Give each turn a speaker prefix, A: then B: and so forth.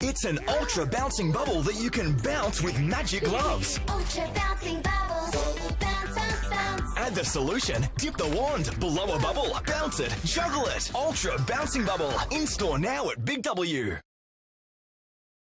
A: It's an ultra bouncing bubble that you can bounce with magic gloves.
B: Ultra bouncing bubbles.
A: Add the solution, dip the wand, blow a bubble, bounce it, juggle it. Ultra bouncing bubble. In store now at Big W.